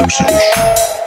MC